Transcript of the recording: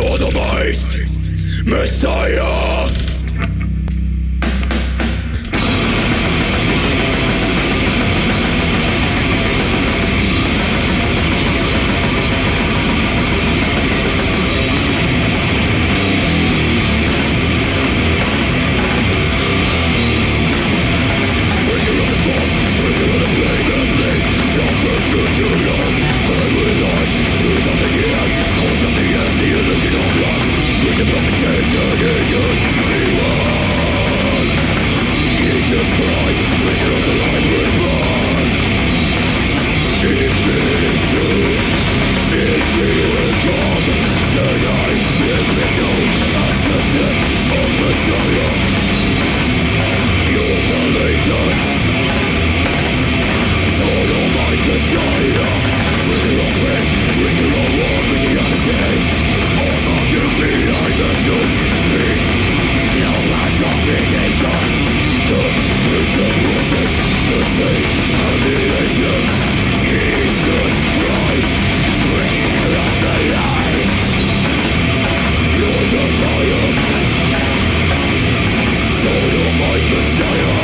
Sodomized. Messiah Gesicht. always must say